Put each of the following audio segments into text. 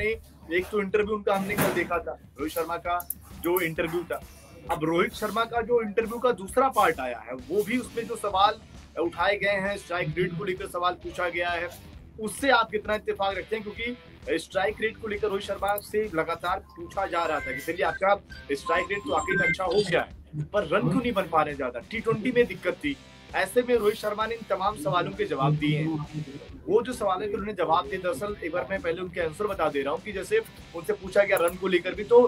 ने, एक तो इंटरव्यू उनका हमने कल देखा था, रोहित शर्मा का जो इंटरव्यू था। अब रोहित शर्मा का जो इंटरव्यू का दूसरा पार्ट आया है, वो भी उसमें जो सवाल उठाए गए हैं स्ट्राइक रेट को लेकर सवाल पूछा गया है, उससे आप कितना इतफाक रखते हैं? क्योंकि स्ट्राइक रेट को लेकर रोहित शर्मा से लगातार पूछा जा रहा था कि चलिए आपका स्ट्राइक रेट तो आखिर अच्छा हो गया है, पर रन क्यों नहीं बन पा रहे ज़्यादा? टी में दिक्कत थी। ऐसे में रोहित शर्मा ने इन तमाम सवालों के जवाब दिए हैं। वो जो सवाल है कि उन्होंने जवाब दिए दरअसल एक बार मैं पहले उनके आंसर बता दे रहा हूँ कि जैसे उनसे पूछा गया रन को लेकर भी तो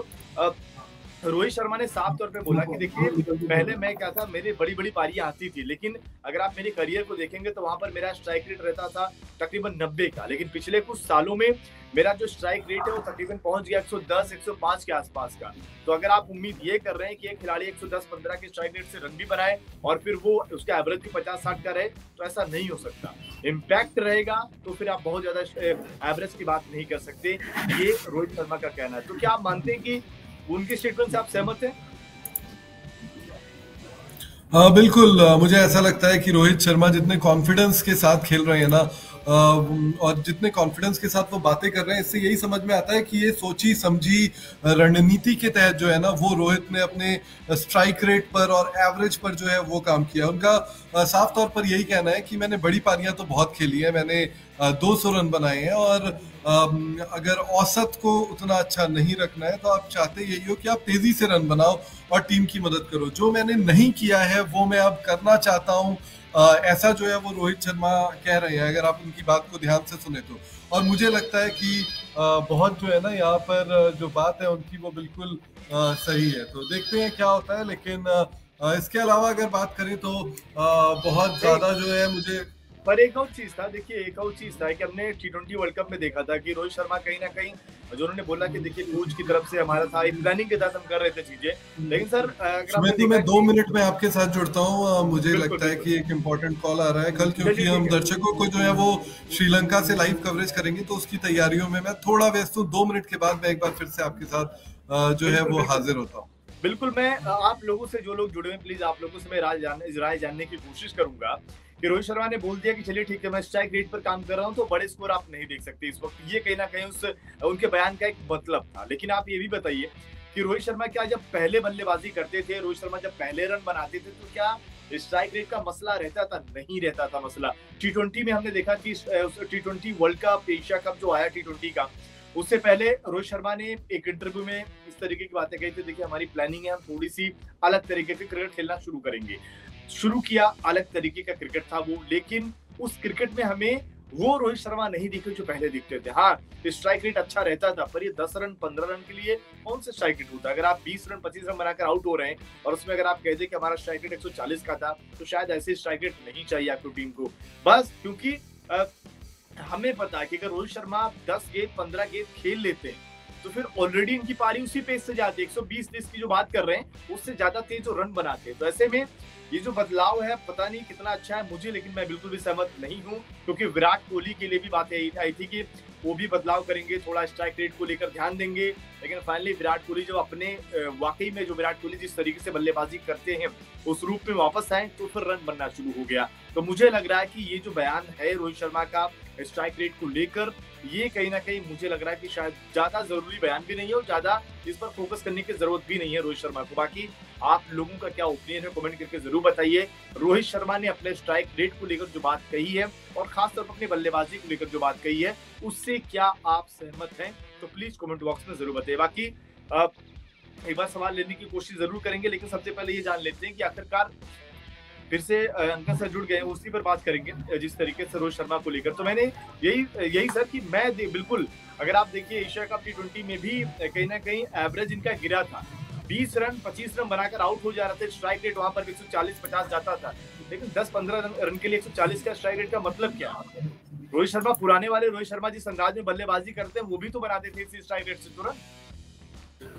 रोहित शर्मा ने साफ़ तौर पे बोला कि देखिए पहले मैं क्या था मेरी बड़ी बड़ी पारियाँ आती थी लेकिन अगर आप मेरे करियर को देखेंगे तो वहाँ पर मेरा स्ट्राइक रेट रहता था तकरीबन नब्बे का लेकिन पिछले कुछ सालों में मेरा जो स्ट्राइक रेट है वो तकरीबन पहुँच गया 110 105 के आसपास का। तो अगर आप उम्मीद ये कर रहे हैं कि एक खिलाड़ी 110 15 के स्ट्राइक रेट से रन भी बनाए और फिर वो उसका एवरेज भी 50 60 का रहे तो ऐसा नहीं हो सकता। इम्पैक्ट रहेगा तो फिर आप बहुत ज़्यादा एवरेज की बात नहीं कर सकते। ये रोहित शर्मा का कहना है। तो क्या आप मानते हैं कि उनके स्टेटमेंट से आप सहमत हैं? हाँ बिल्कुल। मुझे ऐसा लगता है कि रोहित शर्मा जितने कॉन्फिडेंस के साथ खेल रहे हैं ना और जितने कॉन्फिडेंस के साथ वो बातें कर रहे हैं, इससे यही समझ में आता है कि ये सोची, समझी रणनीति के तहत जो है ना, वो रोहित ने अपने स्ट्राइक रेट पर और एवरेज पर जो है वो काम किया उनका साफ़ तौर पर यही कहना है कि मैंने बड़ी पारियाँ तो बहुत खेली है। मैंने 200 रन बनाए हैं और अगर औसत को उतना अच्छा नहीं रखना है तो आप चाहते यही हो कि आप तेज़ी से रन बनाओ और टीम की मदद करो। जो मैंने नहीं किया है वो मैं अब करना चाहता हूँ। ऐसा जो है वो रोहित शर्मा कह रहे हैं अगर आप उनकी बात को ध्यान से सुने तो। और मुझे लगता है कि बहुत जो है ना यहाँ पर जो बात है उनकी वो बिल्कुल सही है। तो देखते हैं क्या होता है लेकिन इसके अलावा अगर बात करें तो बहुत ज़्यादा जो है मुझे पर एक और चीज़ था देखिए एक और चीज़ था कि हमने टी ट्वेंटी वर्ल्ड कप में देखा था कि रोहित शर्मा कहीं ना कहीं जो उन्होंने बोला कि देखिए कोच की तरफ़ से हमारा था एक प्लानिंग के तहत हम कर रहे थे चीज़ें। लेकिन सर अगर मैं दो मिनट में आपके साथ जुड़ता हूँ। मुझे लगता है कि एक इम्पोर्टेंट कॉल आ रहा है कल क्योंकि हम दर्शकों को जो है वो श्रीलंका से लाइव कवरेज करेंगे तो उसकी तैयारियों में मैं थोड़ा व्यस्त हूँ। दो मिनट के बाद मैं एक बार फिर से आपके साथ जो है वो हाजिर होता हूँ। बिल्कुल मैं आप लोगों से जो लोग जुड़े हुए प्लीज़ आप लोगों से मैं राय जानने राय जानने की कोशिश करूँगा कि रोहित शर्मा ने बोल दिया कि चलिए ठीक है, मैं स्ट्राइक रेट पर काम कर रहा हूँ तो बड़े स्कोर आप नहीं देख सकते। इस वक्त ये कहीं ना कहीं उस, उनके बयान का एक मतलब था। लेकिन आप ये भी बताइए कि रोहित शर्मा क्या जब पहले बल्लेबाजी करते थे, रोहित शर्मा जब पहले रन बनाते थे तो क्या स्ट्राइक रेट का मसला रहता था? नहीं रहता था मसला। टी ट्वेंटी में हमने देखा कि T twenty World Cup Asia Cup जो आया टी ट्वेंटी का, उससे पहले रोहित शर्मा ने एक इंटरव्यू में इस तरीके की बातें कही थी। देखिए, हमारी प्लानिंग है, हम थोड़ी सी अलग तरीके से क्रिकेट खेलना शुरू करेंगे। शुरू किया, अलग तरीके का क्रिकेट था वो, लेकिन उस क्रिकेट में हमें वो रोहित शर्मा नहीं दिखे जो पहले दिखते थे। हाँ स्ट्राइक रेट अच्छा रहता था, पर ये दस रन, पंद्रह रन के लिए कौन सा स्ट्राइक रेट होता है? अगर आप बीस रन, पच्चीस रन बनाकर आउट हो रहे हैं और उसमें अगर आप कहते कि हमारा स्ट्राइक रेट चालीस का था तो शायद ऐसे स्ट्राइक रेट नहीं चाहिए आपको टीम को। बस, क्योंकि हमें पता है कि अगर रोहित शर्मा दस गेंद, पंद्रह गेंद खेल लेते हैं तो फिर ऑलरेडी इनकी पारी उसी पेज से जाती है। एक सौ बीस की जो बात कर रहे हैं, उससे ज़्यादा तेज रन बनाते हैं। तो ऐसे में ये जो बदलाव है, पता नहीं कितना अच्छा है मुझे, लेकिन मैं बिल्कुल भी सहमत नहीं हूँ, क्योंकि विराट कोहली के लिए भी बात आई थी कि वो भी बदलाव करेंगे, थोड़ा स्ट्राइक रेट को लेकर ध्यान देंगे, लेकिन फाइनली विराट कोहली जब अपने वाकई में जो विराट कोहली जिस तरीके से बल्लेबाजी करते हैं, उस रूप में वापस आए तो फिर रन बनना शुरू हो गया। तो मुझे लग रहा है कि ये जो बयान है रोहित शर्मा का स्ट्राइक रेट को लेकर, ये कहीं ना कहीं मुझे लग रहा है कि शायद ज़्यादा ज़रूरी बयान भी नहीं है और ज़्यादा इस पर फोकस करने की ज़रूरत भी नहीं है रोहित शर्मा को। बाकी आप लोगों का क्या ओपिनियन है कमेंट करके ज़रूर बताइए। रोहित शर्मा ने अपने स्ट्राइक रेट को लेकर जो बात कही है और खासतौर पर अपनी बल्लेबाजी को लेकर जो बात कही है, उससे क्या आप सहमत हैं? तो प्लीज़ कमेंट बॉक्स में ज़रूर बताइए। बाकी एक बार सवाल लेने की कोशिश ज़रूर करेंगे, लेकिन सबसे पहले ये जान लेते हैं कि आखिरकार फिर से अंकल सर जुड़ गए हैं, उसी पर बात करेंगे जिस तरीके से रोहित शर्मा को लेकर। तो मैंने यही यही सर कि मैं बिल्कुल, अगर आप देखिए एशिया कप टी ट्वेंटी में भी कहीं ना कहीं एवरेज इनका गिरा था। बीस रन, पच्चीस रन बनाकर आउट हो जा रहे थे, स्ट्राइक रेट वहाँ पर एक सौ चालीस पचास जाता था। लेकिन दस पंद्रह रन के लिए एक सौ चालीस का स्ट्राइक रेट का मतलब क्या? रोहित शर्मा पुराने वाले, रोहित शर्मा जिस अंदाज में बल्लेबाजी करते हैं, वो भी तो बनाते थे इसी स्ट्राइक रेट से तुरंत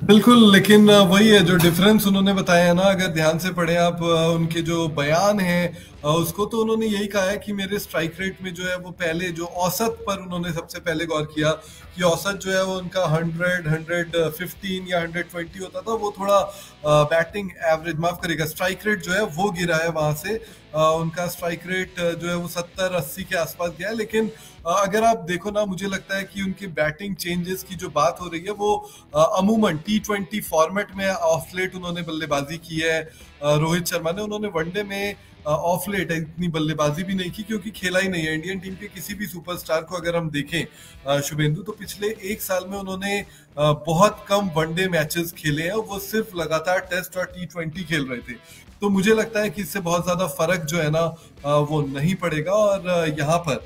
बिल्कुल, लेकिन वही है, जो डिफरेंस उन्होंने बताया है ना, अगर ध्यान से पढ़े आप उनके जो बयान है उसको तो उन्होंने यही कहा है कि मेरे स्ट्राइक रेट में जो है, वो पहले जो औसत पर उन्होंने सबसे पहले गौर किया कि औसत जो है, वो उनका हंड्रेड हंड्रेड फिफ्टीन या हंड्रेड ट्वेंटी होता था, वो थोड़ा बैटिंग एवरेज माफ़ करेगा स्ट्राइक रेट जो है, वो गिरा है वहाँ से। उनका स्ट्राइक रेट जो है, वो सत्तर, अस्सी के आसपास गया है, लेकिन अगर आप देखो ना, मुझे लगता है कि उनकी बैटिंग चेंजेस की जो बात हो रही है, वो अमूमन टी ट्वेंटी फॉर्मेट में ऑफ़ लेट उन्होंने बल्लेबाजी की है। रोहित शर्मा ने उन्होंने वनडे में ऑफ़ लेट इतनी बल्लेबाजी भी नहीं की क्योंकि खेला ही नहीं है। इंडियन टीम के किसी भी सुपरस्टार को अगर हम देखें शुभेंदु तो पिछले एक साल में उन्होंने बहुत कम वनडे मैचेस खेले हैं वो सिर्फ़ लगातार टेस्ट और टी ट्वेंटी खेल रहे थे। तो मुझे लगता है कि इससे बहुत ज़्यादा फ़र्क जो है ना वो नहीं पड़ेगा और यहाँ पर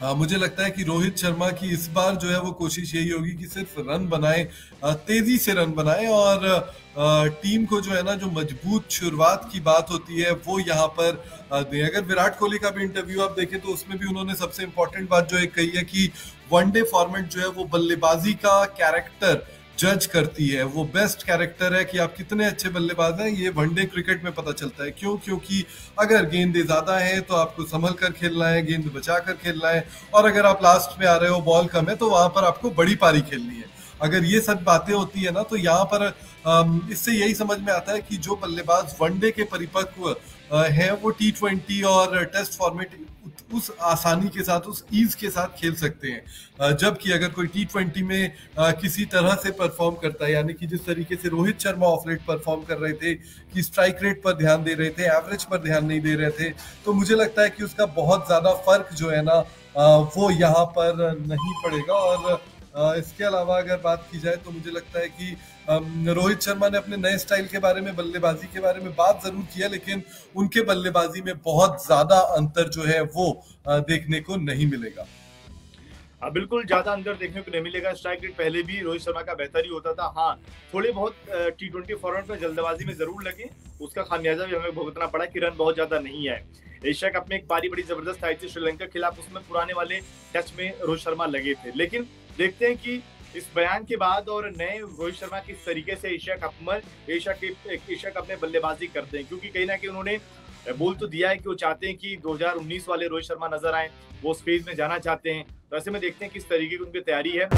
आ, मुझे लगता है कि रोहित शर्मा की इस बार जो है वो कोशिश यही होगी कि सिर्फ़ रन बनाए तेज़ी से रन बनाए और आ, टीम को जो है ना जो मज़बूत शुरुआत की बात होती है वो यहाँ पर दें। अगर विराट कोहली का भी इंटरव्यू आप देखें तो उसमें भी उन्होंने सबसे इंपॉर्टेंट बात जो है कही है कि वनडे फॉर्मेट जो है वो बल्लेबाजी का कैरेक्टर जज करती है, वो बेस्ट कैरेक्टर है कि आप कितने अच्छे बल्लेबाज हैं, ये वनडे क्रिकेट में पता चलता है। क्यों? क्योंकि अगर गेंदे ज़्यादा है तो आपको संभल कर खेलना है, गेंद बचा कर खेलना है, और अगर आप लास्ट में आ रहे हो बॉल कम है तो वहाँ पर आपको बड़ी पारी खेलनी है। अगर ये सब बातें होती है ना तो यहाँ पर इससे यही समझ में आता है कि जो बल्लेबाज वनडे के परिपक्व है, वो टी ट्वेंटी और टेस्ट फॉर्मेट उस आसानी के साथ, उस ईज के साथ खेल सकते हैं। जबकि अगर कोई टी ट्वेंटी में किसी तरह से परफॉर्म करता है, यानी कि जिस तरीके से Rohit Sharma of late perform कर रहे थे, कि स्ट्राइक रेट पर ध्यान दे रहे थे एवरेज पर ध्यान नहीं दे रहे थे तो मुझे लगता है कि उसका बहुत ज़्यादा फ़र्क जो है ना वो यहाँ पर नहीं पड़ेगा। और इसके अलावा अगर बात की जाए तो मुझे लगता है कि रोहित शर्मा ने अपने नए स्टाइल के बारे में, बल्लेबाजी के बारे में बात ज़रूर किया लेकिन उनके बल्लेबाजी में बहुत ज़्यादा अंतर जो है वो देखने को नहीं मिलेगा। हाँ बिल्कुल ज़्यादा अंदर देखने को नहीं मिलेगा। स्ट्राइक रेट पहले भी रोहित शर्मा का बेहतर ही होता था। हाँ थोड़े बहुत टी ट्वेंटी फॉर्मेट में जल्दबाजी में ज़रूर लगे। उसका खामियाजा भी हमें भुगतना पड़ा। कि रन बहुत ज़्यादा नहीं है। एशिया कप में एक पारी बड़ी ज़बरदस्त आई थी श्रीलंका के खिलाफ। उसमें पुराने वाले टेस्ट में रोहित शर्मा लगे थे। लेकिन देखते हैं कि इस बयान के बाद और नए रोहित शर्मा किस तरीके से एशिया कप में एशिया के एशिया कप में बल्लेबाजी करते हैं क्योंकि कहीं ना कहीं उन्होंने बोल तो दिया है कि वो चाहते हैं कि 2019 वाले रोहित शर्मा नज़र आए वो उस फ़ेज़ में जाना चाहते हैं तो ऐसे में देखते हैं किस तरीके की उनकी तैयारी है